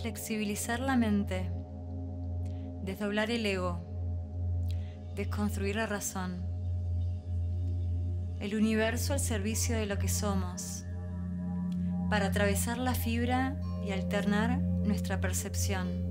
flexibilizar la mente, desdoblar el ego, desconstruir la razón, el universo al servicio de lo que somos, para atravesar la fibra y alternar nuestra percepción.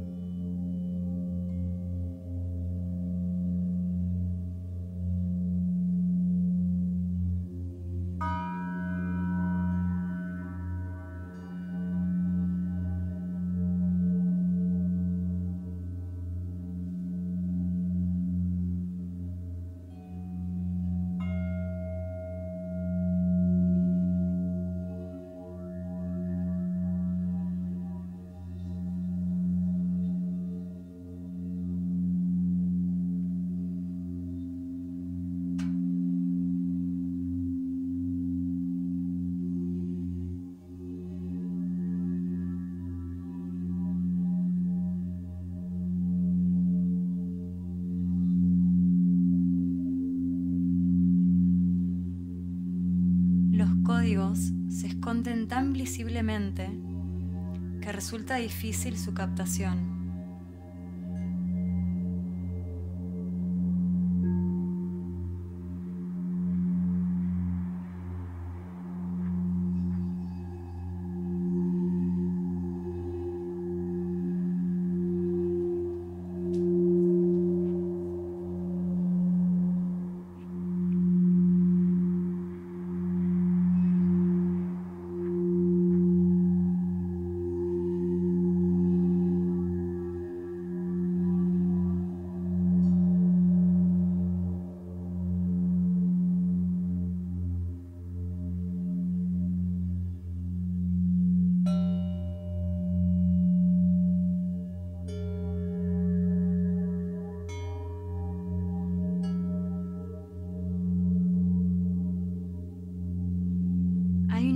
Se esconden tan visiblemente que resulta difícil su captación.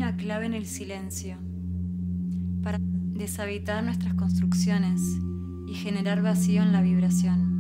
Clave en el silencio para deshabitar nuestras construcciones y generar vacío en la vibración.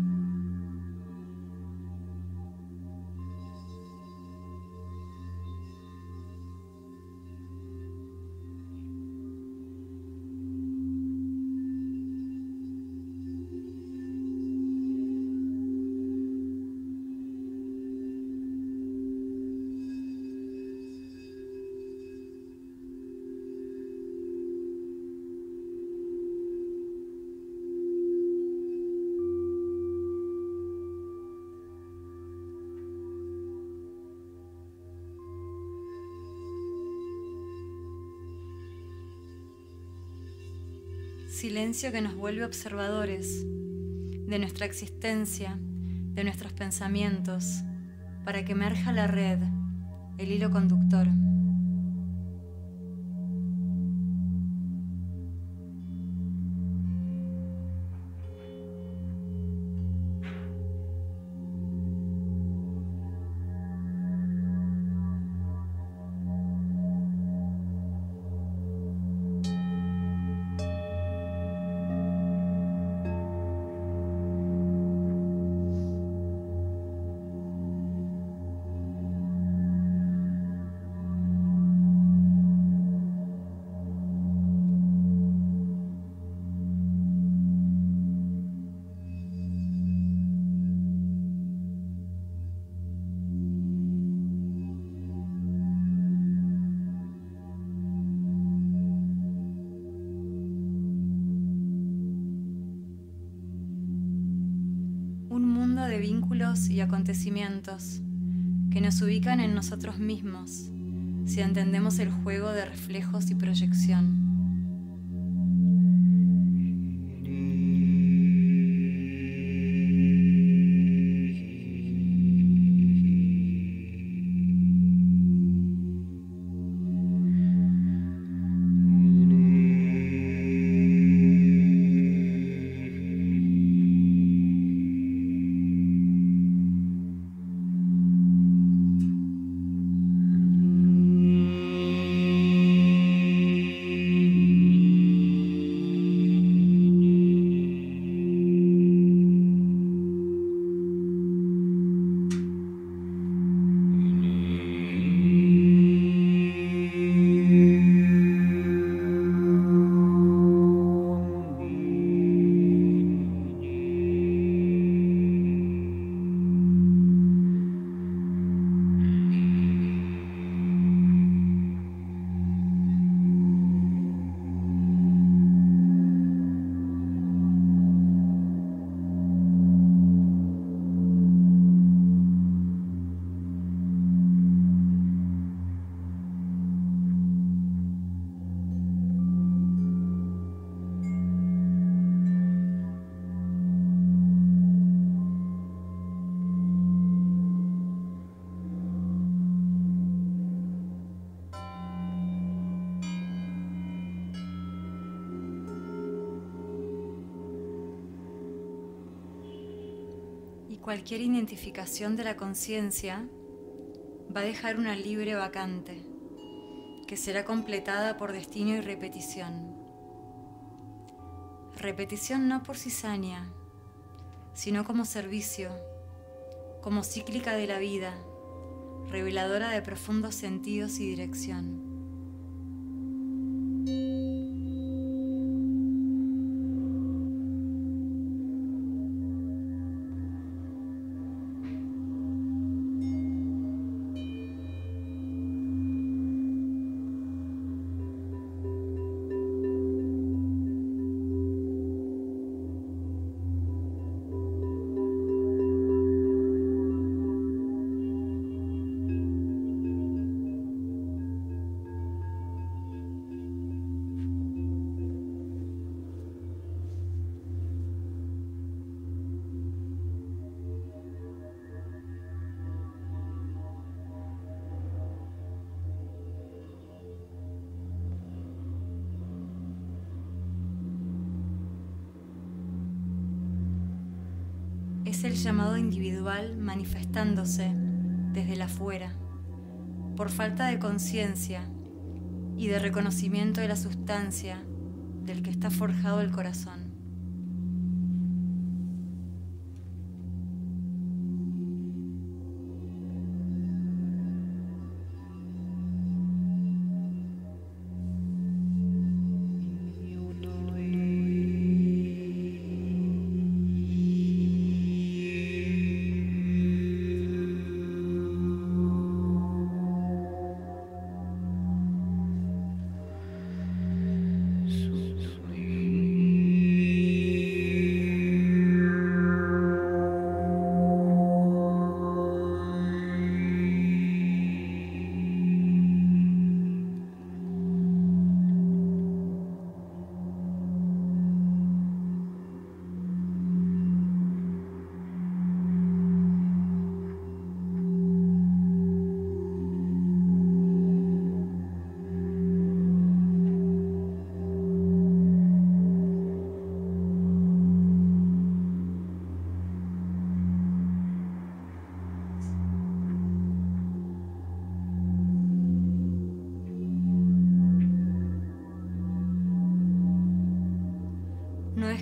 Silencio que nos vuelve observadores de nuestra existencia, de nuestros pensamientos, para que emerja la red, el hilo conductor. Vínculos y acontecimientos que nos ubican en nosotros mismos si entendemos el juego de reflejos y proyección. Cualquier identificación de la conciencia va a dejar una libre vacante que será completada por destino y repetición. Repetición no por cizaña, sino como servicio, como cíclica de la vida, reveladora de profundos sentidos y dirección. Es el llamado individual manifestándose desde la fuera, por falta de conciencia y de reconocimiento de la sustancia del que está forjado el corazón.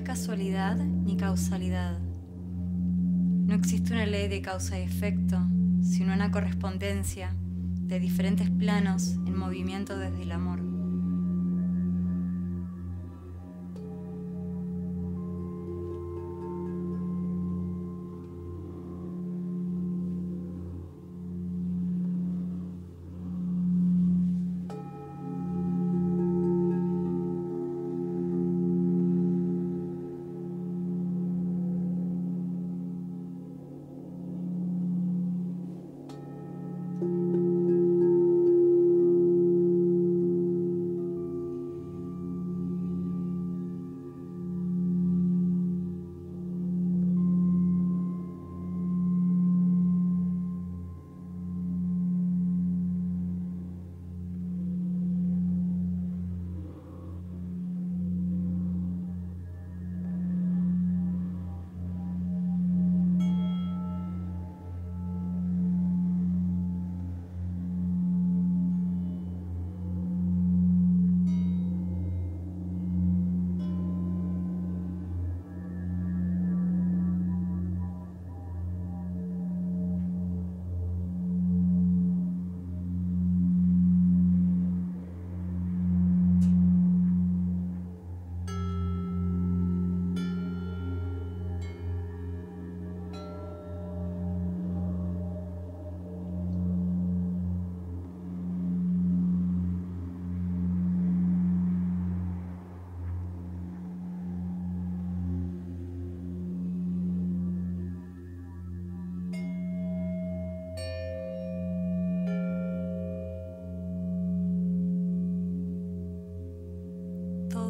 Casualidad ni causalidad. No existe una ley de causa y efecto, sino una correspondencia de diferentes planos en movimiento desde el amor.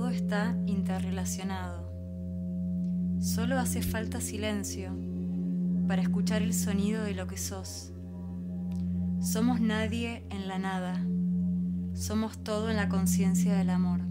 Está interrelacionado. Solo hace falta silencio para escuchar el sonido de lo que sos. Somos nadie en la nada. Somos todo en la conciencia del amor.